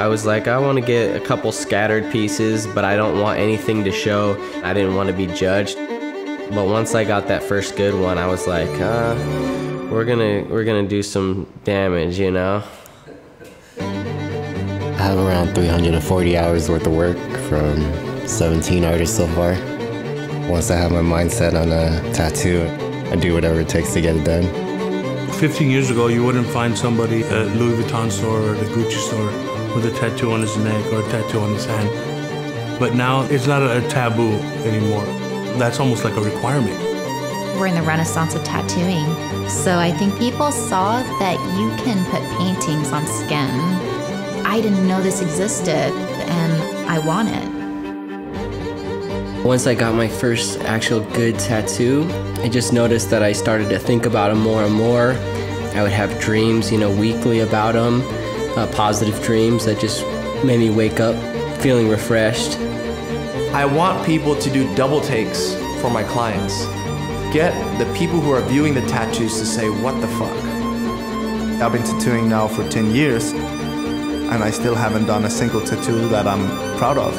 I was like, I want to get a couple scattered pieces, but I don't want anything to show. I didn't want to be judged. But once I got that first good one, I was like, uh, we're gonna we're gonna do some damage, you know. I have around 340 hours worth of work from 17 artists so far. Once I have my mindset on a tattoo, I do whatever it takes to get it done. 15 years ago, you wouldn't find somebody at Louis Vuitton store or the Gucci store with a tattoo on his neck or a tattoo on his hand. But now it's not a taboo anymore. That's almost like a requirement. We're in the renaissance of tattooing. So I think people saw that you can put paintings on skin. I didn't know this existed and I want it. Once I got my first actual good tattoo, I just noticed that I started to think about them more and more. I would have dreams, you know, weekly about them, uh, positive dreams that just made me wake up feeling refreshed. I want people to do double takes for my clients. Get the people who are viewing the tattoos to say, what the fuck? I've been tattooing now for 10 years, and I still haven't done a single tattoo that I'm proud of.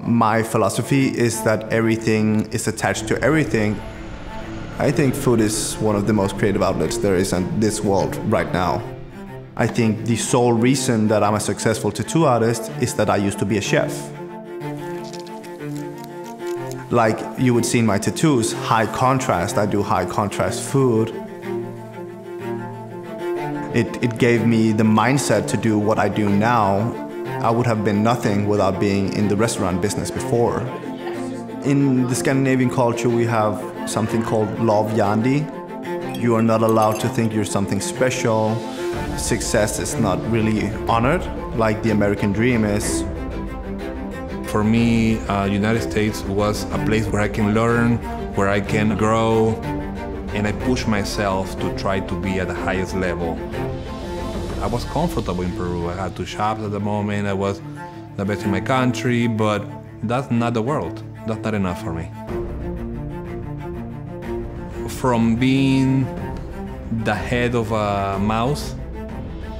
My philosophy is that everything is attached to everything. I think food is one of the most creative outlets there is in this world right now. I think the sole reason that I'm a successful tattoo artist is that I used to be a chef. Like you would see in my tattoos, high contrast, I do high contrast food. It, it gave me the mindset to do what I do now. I would have been nothing without being in the restaurant business before. In the Scandinavian culture, we have something called Love yandi. You are not allowed to think you're something special success is not really honored like the American dream is. For me, uh, United States was a place where I can learn, where I can grow, and I push myself to try to be at the highest level. I was comfortable in Peru. I had two shops at the moment. I was the best in my country, but that's not the world. That's not enough for me. From being the head of a mouse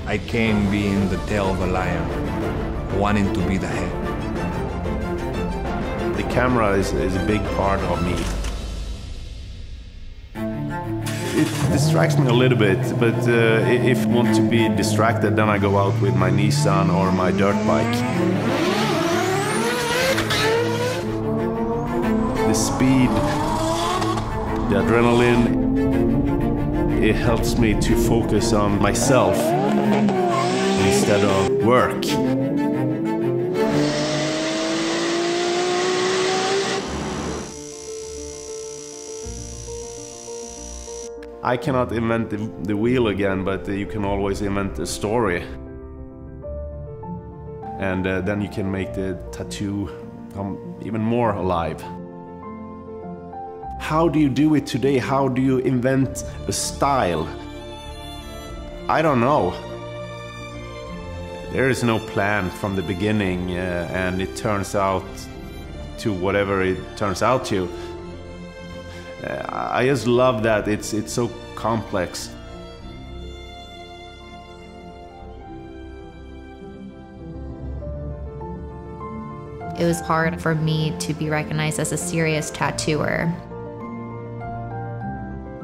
I came being the tail of a lion, wanting to be the head. The camera is, is a big part of me. It distracts me a little bit, but uh, if I want to be distracted, then I go out with my Nissan or my dirt bike. The speed, the adrenaline, it helps me to focus on myself instead of work. I cannot invent the, the wheel again, but you can always invent a story. And uh, then you can make the tattoo come even more alive. How do you do it today? How do you invent a style? I don't know. There is no plan from the beginning, uh, and it turns out to whatever it turns out to. Uh, I just love that it's it's so complex. It was hard for me to be recognized as a serious tattooer.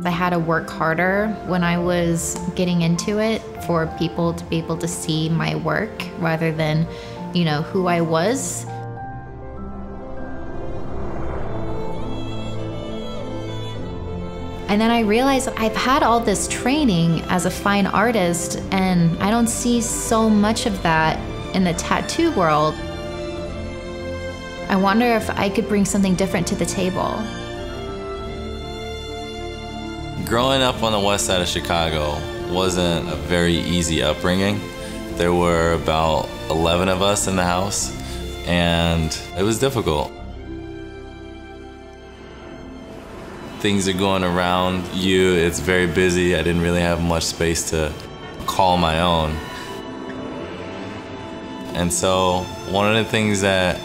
I had to work harder when I was getting into it for people to be able to see my work rather than, you know, who I was. And then I realized I've had all this training as a fine artist, and I don't see so much of that in the tattoo world. I wonder if I could bring something different to the table. Growing up on the west side of Chicago wasn't a very easy upbringing. There were about 11 of us in the house, and it was difficult. Things are going around you, it's very busy. I didn't really have much space to call my own. And so, one of the things that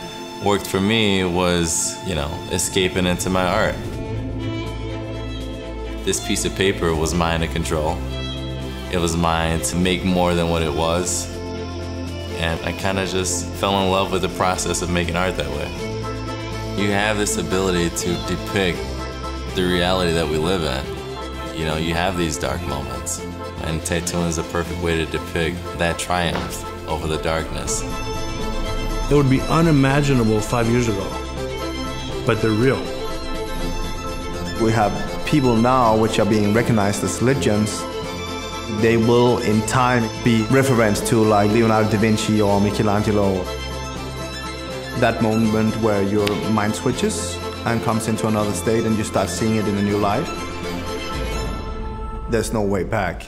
worked for me was, you know, escaping into my art. This piece of paper was mine to control. It was mine to make more than what it was. And I kind of just fell in love with the process of making art that way. You have this ability to depict the reality that we live in. You know, you have these dark moments. And tattooing is a perfect way to depict that triumph over the darkness. It would be unimaginable five years ago, but they're real. We have people now which are being recognized as legends. They will in time be referenced to like Leonardo da Vinci or Michelangelo. That moment where your mind switches and comes into another state and you start seeing it in a new light. There's no way back.